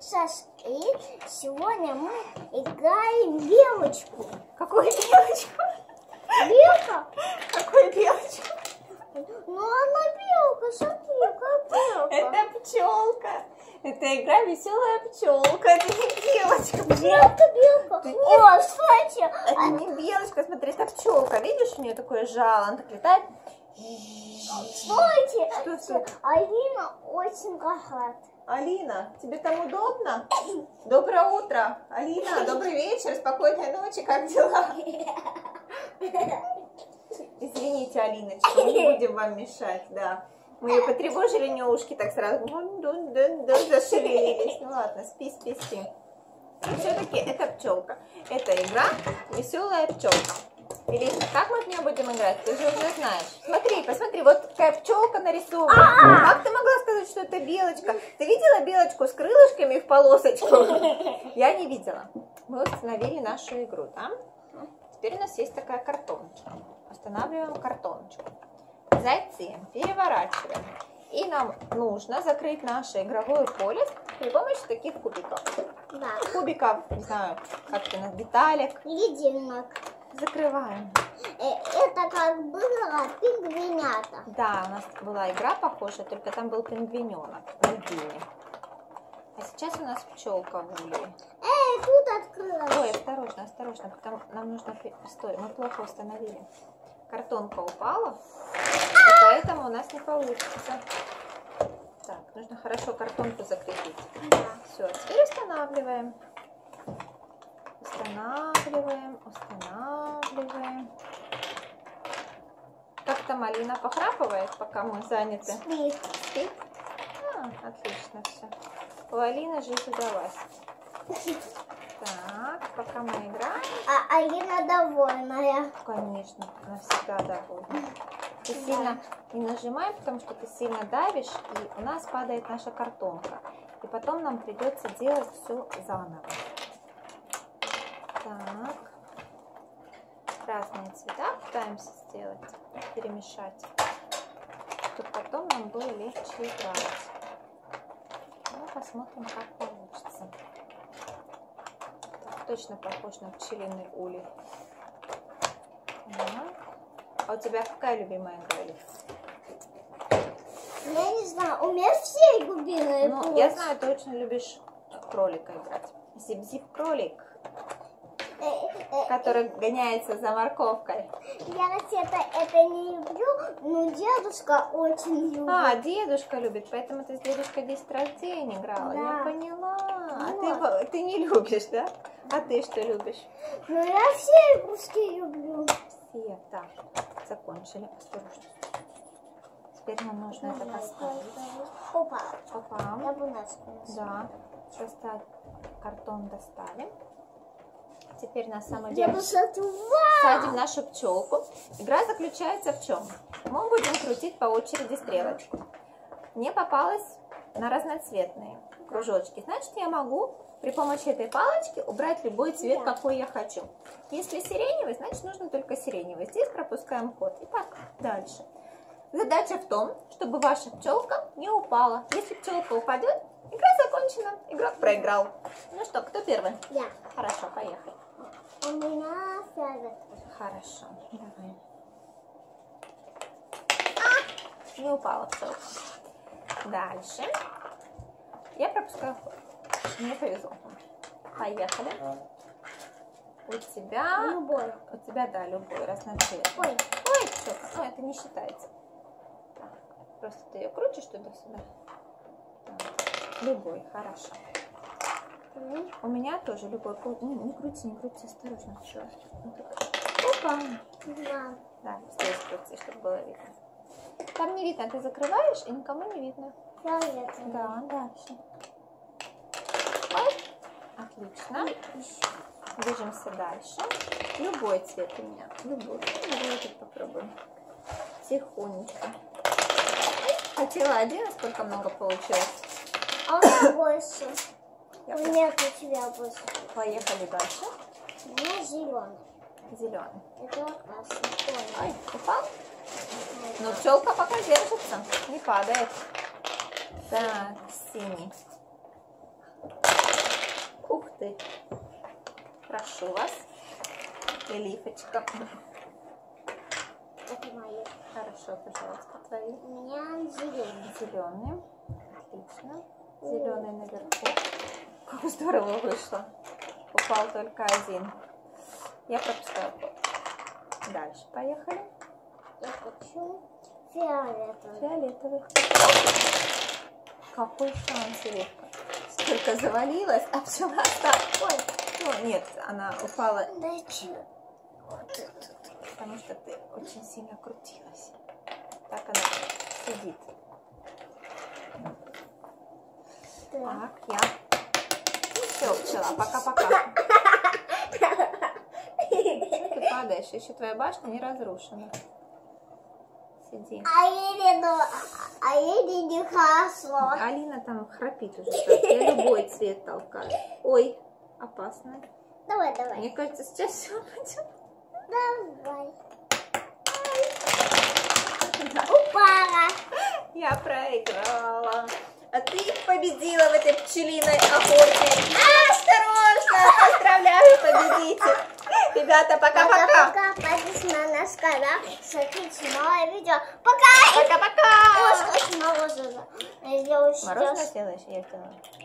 Сашки. Сегодня мы играем белочку. Какую белочку? Белка? Какую белочку? Ну, она белка, смотри, как белка. Это пчелка. Это игра веселая пчелка. Это не белочка. Белка, белка. Ты- О, кстати, Это не белочка, смотри, это пчелка. Видишь, у нее такое жало, она так летает. Что, что? Алина очень рад. Алина, тебе там удобно? Доброе утро. Алина, добрый вечер, спокойной ночи, как дела? Извините, Алиночка, не будем вам мешать, да. Мы ее потревожили, у ушки так сразу зашевелились. Ну ладно, спи, спи, спи. Все-таки это пчелка. Это игра веселая пчелка. Ирина, как мы в нее будем играть? Ты же уже знаешь. Смотри, посмотри, вот такая пчелка нарисована. Как ты могла сказать, что это белочка? Ты видела белочку с крылышками в полосочку? Я не видела. Мы установили нашу игру, да? Теперь у нас есть такая картоночка. Устанавливаем картоночку. Затем переворачиваем. И нам нужно закрыть наше игровое поле при помощи таких кубиков. Да. Кубиков, не знаю, как это, деталек. Единок. Закрываем. Э, Это как было пингвинята. Да, у нас была игра похожая, только там был пингвиненок на льдине. А сейчас у нас пчелка в улей. Эй, тут открылась. Ой, осторожно, осторожно, потому нам нужно... Стой, мы плохо установили. Картонка упала, и поэтому у нас не получится. Так, нужно хорошо картонку закрепить. Да. Все, теперь устанавливаем. Устанавливаем, устанавливаем. Как там Алина похрапывает, пока мы заняты? Спит. Спит? А, отлично все. У Алины жизнь удалась. Так, пока мы играем, А Алина довольная. конечно, она всегда довольна. Ты сильно не нажимай, потому что ты сильно давишь, и у нас падает наша картонка. И потом нам придется делать все заново. Так. Разные цвета пытаемся сделать, перемешать, чтобы потом нам было легче играть. Ну, посмотрим, как получится. Так, точно похож на пчелиный улей. А у тебя какая любимая игра, Лиз? Я не знаю, у меня все губиные Ну, я знаю, ты очень любишь кролика играть. Зип-зип кролик, который гоняется за морковкой. Я вообще-то это не люблю, но дедушка очень любит. А, дедушка любит, поэтому ты с дедушкой 10 раз в день играла. Я Да. поняла. А Вот. ты, во- ты не любишь, да? А ты что любишь? Но я все игрушки люблю. Все. Так, закончили. Осторожно. Теперь нам нужно это поставить. Опа, Опа. я бы нас Да. Достать картон достали. Теперь на самом деле садим нашу пчелку. Игра заключается в чем? Мы будем крутить по очереди стрелочку. Мне попалось на разноцветные кружочки. Значит, я могу при помощи этой палочки убрать любой цвет, какой я хочу. Если сиреневый, значит, нужно только сиреневый. Здесь пропускаем ход. И так дальше. Задача в том, чтобы ваша пчелка не упала. Если пчелка упадет, закончена. Игрок проиграл. Ну что, кто первый? Я. Хорошо, поехали. У меня сядет. Хорошо, давай. Не упала пчелка. Дальше. Я пропускаю ход. Мне повезло. Поехали. У тебя... Любой. У тебя, да, любой разноцветный. Ой. Ой, пчелка. Ну, это не считается. Так, Просто ты ее крутишь туда-сюда. Любой, хорошо. М, У меня тоже любой. кру- Не, не крути, не крути, осторожно. Еще. Опа. Да. Да, здесь крути, чтобы было видно. Там не видно, ты закрываешь, и никому не видно. Фиолетовый. Да, дальше. Ой, отлично. Движемся дальше. Любой цвет у меня. Любой. Ну, Давайте попробуем. Тихонечко. Хотела один, а сколько много получилось. А у меня больше. Я У меня у тебя больше. Поехали дальше. У меня зеленый. Зеленый. Это красный. Ой. Упал? Ну, пчелка пока держится, не падает. Так, синий. ты. Прошу вас. Элифочка. Это мои. Хорошо, пожалуйста, твои. У меня зеленый. Зеленый. Отлично. Зеленый наверху. Как здорово вышло. Упал только один. Я пропускаю. Дальше поехали. Я хочу фиолетовый. Фиолетовый. Какой шанс, Ривка. Только завалилась, а пчела осталась. Ой, ну нет, она упала. Вот это. потому что ты очень сильно крутилась. Так она сидит. Да. Так, я. Все, пчела, пока-пока. Ты падаешь, еще твоя башня не разрушена. Сиди. А Ирину, а Ирине нехорошо. Алина там храпит уже. так. Я любой цвет толкаю. Ой, опасно. Давай, давай. Мне кажется, сейчас все упадет. Давай. Упала. Я проиграла. А ты победила в этой пчелиной охоте. А, осторожно! Поздравляю, победитель. Ребята, пока-пока. Подписывайтесь на наш канал. Смотрите новое видео. Пока. Пока-пока. Мороженое. Мороженое сделаешь? Я сделаю.